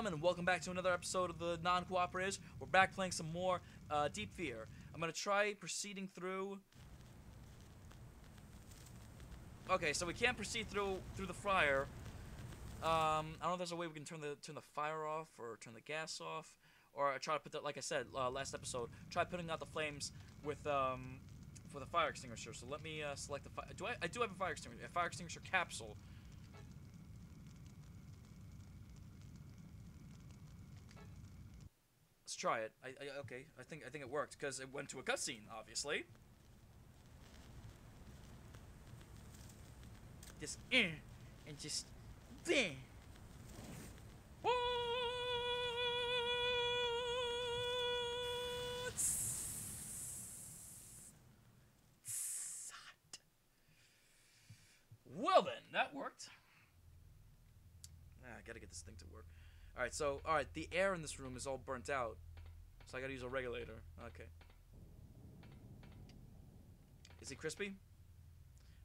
gentlemen, welcome back to another episode of the Non-Cooperators. We're back playing some more uh, Deep Fear. I'm gonna try proceeding through. Okay, so we can't proceed through through the fryer. Um, I don't know if there's a way we can turn the turn the fire off or turn the gas off, or try to put that, like I said uh, last episode, try putting out the flames with um, for the fire extinguisher. So let me uh, select the fire. Do I? I do have a fire extinguisher. A fire extinguisher capsule. Try it. I, I okay. I think I think it worked because it went to a cutscene, obviously. Just eh, and just bang. Well then, that worked. Ah, I gotta get this thing to work. Alright, so, alright, the air in this room is all burnt out. So I gotta use a regulator. Okay. Is he crispy?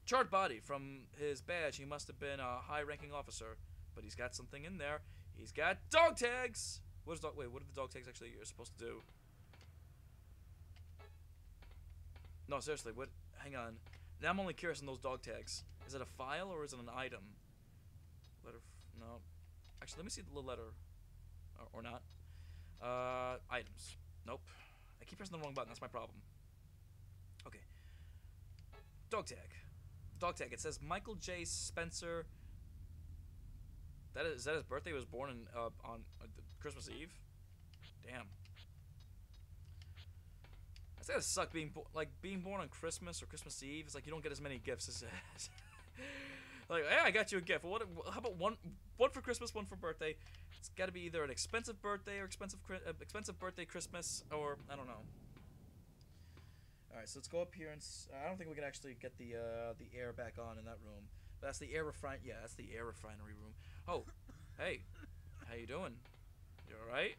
Charred body. From his badge, he must have been a high-ranking officer. But he's got something in there. He's got dog tags! What is dog- wait, what are the dog tags actually you're supposed to do? No, seriously, what- hang on. Now I'm only curious on those dog tags. Is it a file or is it an item? Letter, no. Actually, let me see the little letter. Or, or not. Uh, items. Nope. I keep pressing the wrong button, that's my problem. Okay. Dog tag. Dog tag. It says Michael J. Spencer. That is, is that his birthday? He was born in, uh, on uh, Christmas Eve? Damn. That's gotta suck being like being born on Christmas or Christmas Eve. It's like you don't get as many gifts as. like, hey, I got you a gift. Well, what? How about one one for Christmas, one for birthday? It's got to be either an expensive birthday or expensive uh, expensive birthday Christmas or I don't know. All right, so let's go up here and I don't think we can actually get the uh, the air back on in that room. That's the air refine. Yeah, that's the air refinery room. Oh, hey, how you doing? You all right?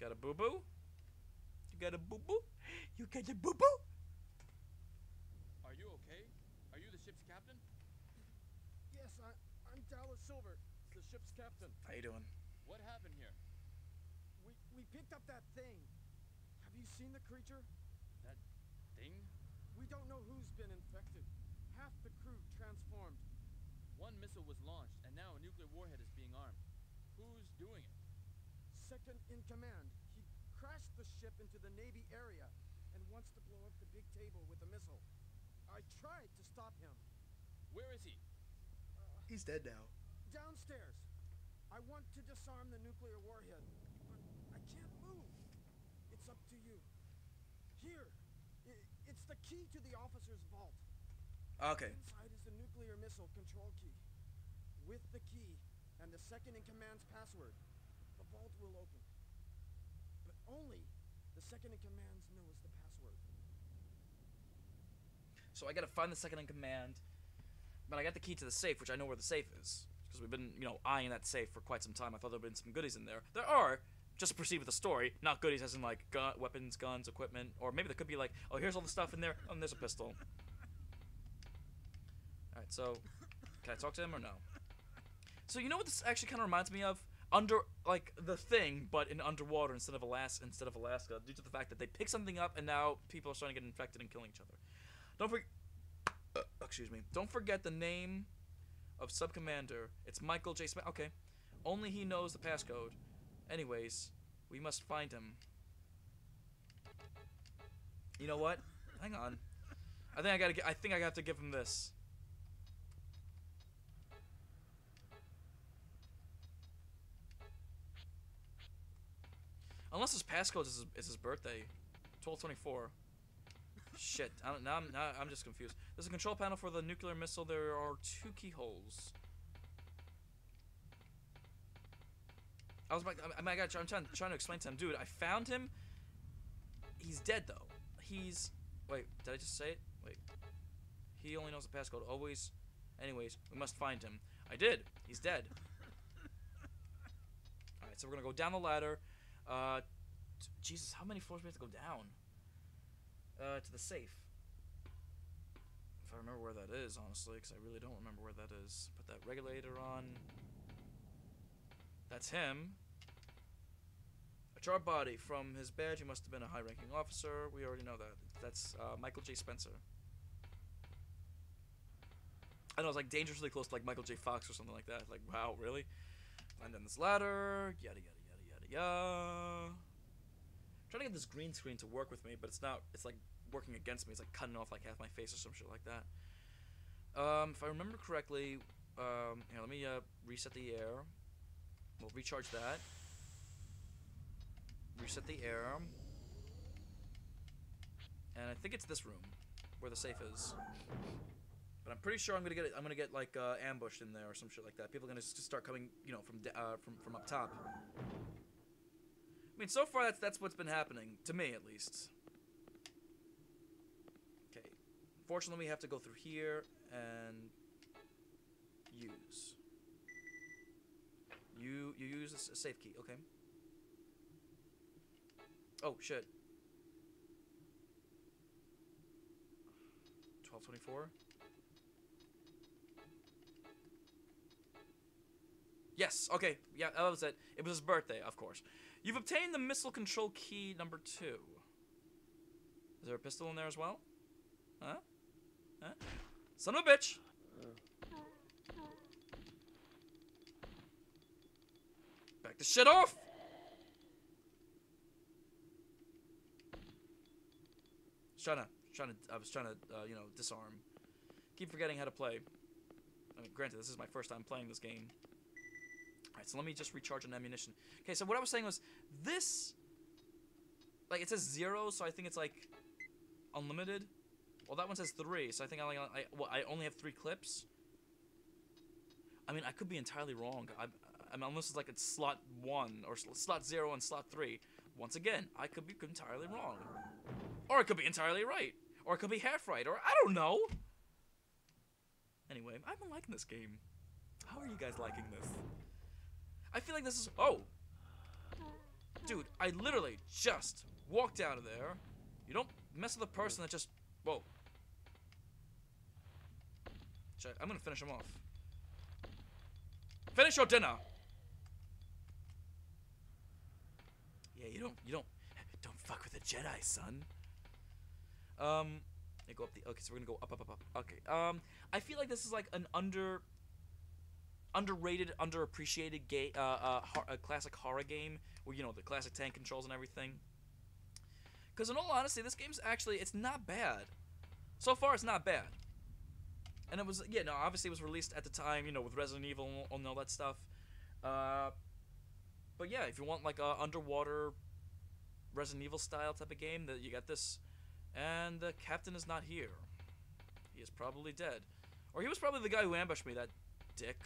Got a boo boo? You got a boo boo? You got a boo boo? Are you okay? Are you the ship's captain? Yes, I, I'm Dallas Silver, the ship's captain. How you doing? What happened here? We we picked up that thing. Have you seen the creature? That thing? We don't know who's been infected. Half the crew transformed. One missile was launched, and now a nuclear warhead is being armed. Who's doing it? Second in command. He crashed the ship into the Navy area and wants to blow up the big table with a missile. I tried to stop him. Where is he? He's dead now. Downstairs. I want to disarm the nuclear warhead, but I can't move. It's up to you. Here. It's the key to the officer's vault. Okay. Inside is the nuclear missile control key. With the key and the second in command's password, the vault will open. But only the second in command knows the password. So I gotta find the second in command, but I got the key to the safe, which I know where the safe is because we've been, you know, eyeing that safe for quite some time. I thought there'd been some goodies in there. There are. Just to proceed with the story, not goodies as in like weapons, guns, equipment, or maybe there could be like, oh, here's all the stuff in there, oh, and there's a pistol. All right, so can I talk to him or no? So you know what this actually kind of reminds me of? Under like the thing, but in underwater instead of Alaska, instead of Alaska, due to the fact that they pick something up and now people are starting to get infected and killing each other. Don't forget. Excuse me. Don't forget the name of sub commander. It's Michael J. Smith. Okay. Only he knows the passcode. Anyways, we must find him. You know what? Hang on. I think I gotta. I think I have to give him this. Unless his passcode is his, is his birthday, twelve twenty four. Shit. I don't, now I'm now I'm just confused. There's a control panel for the nuclear missile. There are two keyholes. I was like, I, I, got, I'm trying, trying to explain to him, dude. I found him. He's dead though. He's wait. Did I just say it? Wait. He only knows the passcode. Always. Anyways, we must find him. I did. He's dead. All right, so we're gonna go down the ladder. Uh, Jesus, how many floors do we have to go down? Uh, to the safe. If I remember where that is, honestly, because I really don't remember where that is. Put that regulator on. That's him. A charred body. From his badge, he must have been a high-ranking officer. We already know that. That's uh, Michael J. Spencer. I know it's like dangerously close to like Michael J. Fox or something like that. Like, wow, really? Climb down this ladder. Yada yada yada yada yada. trying to get this green screen to work with me, but it's not. It's like working against me. It's like cutting off like half my face or some shit like that. Um, if I remember correctly, um, here, let me uh, reset the air. We'll recharge that. Reset the air. And I think it's this room where the safe is. But I'm pretty sure I'm gonna get it. I'm gonna get like uh, ambushed in there or some shit like that. People are gonna just start coming, you know, from uh, from from up top. I mean, so far that's that's what's been happening to me at least. Okay. Fortunately, we have to go through here and use. You you use a safe key, okay? Oh shit. Twelve twenty four. Yes. Okay. Yeah, that was it. It was his birthday, of course. You've obtained the missile control key number two. Is there a pistol in there as well? Huh? Huh? Son of a bitch! Back the shit off! was trying to, trying to, I was trying to, uh, you know, disarm. Keep forgetting how to play. I mean, granted, this is my first time playing this game. Alright, so let me just recharge an ammunition. Okay, so what I was saying was, this, like, it says zero, so I think it's, like, unlimited. Well, that one says three, so I think I I, well, I only have three clips. I mean, I could be entirely wrong. I, I mean, unless it's like it's slot one or sl- slot zero and slot three. Once again, I could be entirely wrong, or it could be entirely right, or it could be half right, or I don't know. Anyway, I've been liking this game. How are you guys liking this? I feel like this is. Oh, dude, I literally just walked out of there. You don't mess with a person that just. Whoa. Check. I'm gonna finish him off. Finish your dinner. Yeah, you don't, you don't, don't fuck with a Jedi, son. Um, I go up the. Okay, so we're gonna go up, up, up, up. Okay. Um, I feel like this is like an under, underrated, underappreciated game, uh, uh, a classic horror game where you know the classic tank controls and everything. Because in all honesty, this game's actually it's not bad. So far, it's not bad. And it was yeah no obviously it was released at the time you know with Resident Evil and all- that stuff. Uh, but yeah, if you want like a underwater Resident Evil style type of game, that you got this. And the captain is not here. He is probably dead, or he was probably the guy who ambushed me. That dick.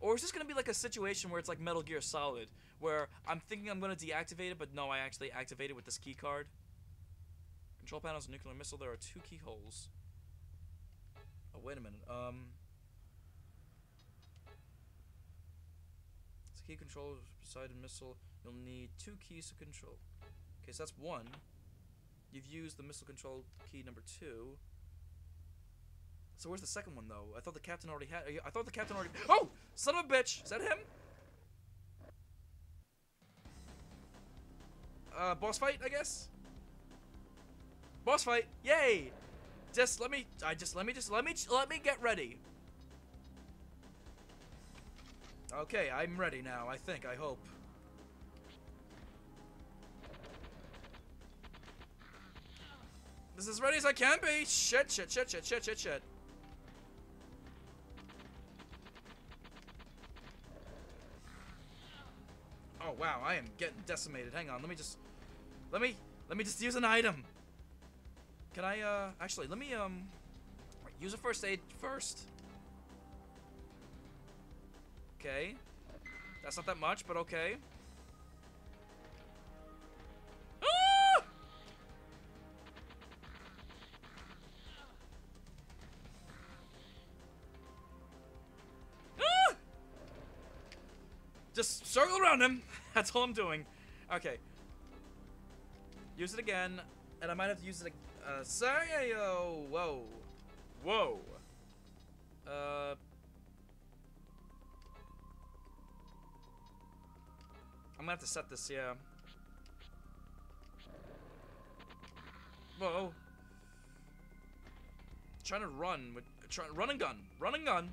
Or is this gonna be like a situation where it's like Metal Gear Solid, where I'm thinking I'm gonna deactivate it, but no, I actually activate it with this key card. Control panel's nuclear missile. There are two keyholes. Oh wait a minute. Um. Key control beside a missile. You'll need two keys to control. Okay, so that's one. You've used the missile control key number two. So where's the second one though? I thought the captain already had. I thought the captain already. Oh, son of a bitch! Is that him? Uh, boss fight, I guess. Boss fight! Yay! Just let me. I just let me just let me let me get ready. Okay, I'm ready now. I think. I hope. This is as ready as I can be. Shit! Shit! Shit! Shit! Shit! Shit! Shit! Oh wow, I am getting decimated. Hang on, let me just let me let me just use an item. Can I uh actually let me um use a first aid first. Okay. That's not that much, but okay. Ah! Ah! Just circle around him. That's all I'm doing. Okay. Use it again, and I might have to use it. ag- Uh, sorry, oh, whoa, whoa. Uh. I'm gonna have to set this, yeah. Whoa. Trying to run with try, run and gun. Run and gun.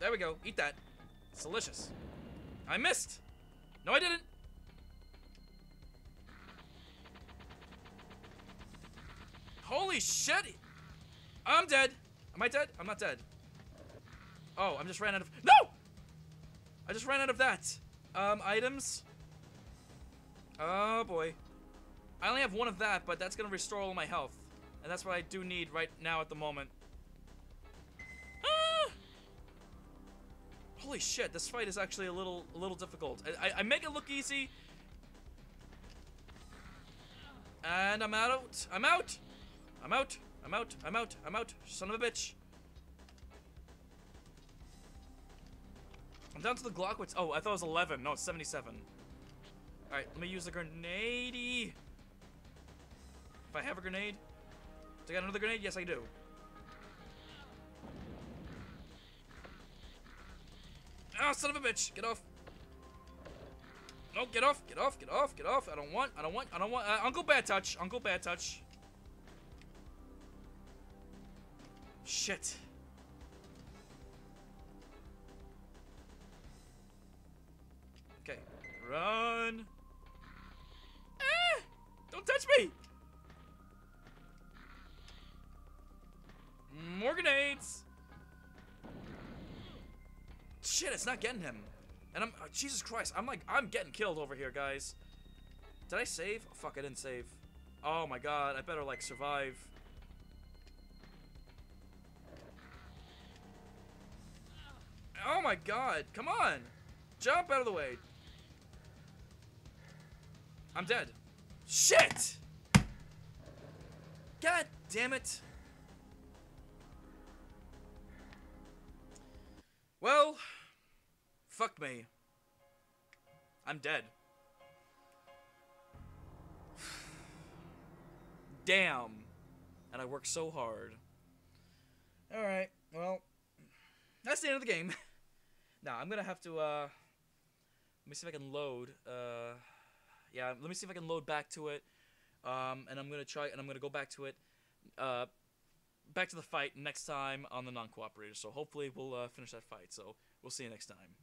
There we go. Eat that. It's delicious. I missed. No, I didn't. Holy shit! I'm dead. Am I dead? I'm not dead. Oh, I'm just ran out of. No! I just ran out of that. Um, items. Oh boy. I only have one of that, but that's gonna restore all my health. And that's what I do need right now at the moment. Ah! Holy shit, this fight is actually a little a little difficult. I, I, I make it look easy. And I'm out. I'm out. I'm out. I'm out. I'm out. I'm out. Son of a bitch. I'm down to the Glockwitz. Oh, I thought it was 11. No, it's 77. Alright, let me use the grenade. If I have a grenade. Do I got another grenade? Yes, I do. Ah, oh, son of a bitch. Get off. No, get off. Get off. Get off. Get off. I don't want. I don't want. I don't want. Uh, Uncle Bad Touch. Uncle Bad Touch. Shit. Okay. Run. Ah! Don't touch me! More grenades! Shit, it's not getting him. And I'm, uh, Jesus Christ, I'm like, I'm getting killed over here, guys. Did I save? Oh, fuck, I didn't save. Oh my god, I better, like, survive. Oh my god, come on! Jump out of the way. I'm dead. Shit! God damn it. Well, fuck me. I'm dead. Damn. And I worked so hard. Alright, well, that's the end of the game. now, I'm gonna have to, uh, let me see if I can load, uh, yeah, let me see if I can load back to it. Um, and I'm gonna try, and I'm gonna go back to it, uh, back to the fight next time on the non-cooperator. So hopefully we'll uh, finish that fight. So we'll see you next time.